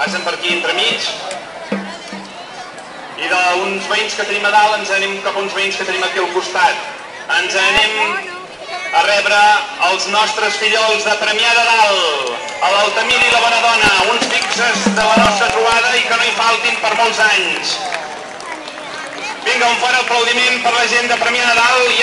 passen per aquí entremig i d'uns veïns que tenim a dalt ens anem cap a uns veïns que tenim aquí al costat. Ens anem a rebre els nostres fillols de Premià de Dalt, a l'Altamir i la Bona uns fixes de la nostra trobada i que no hi faltin per molts anys. Vinga, un fort aplaudiment per la gent de Premià de Dalt i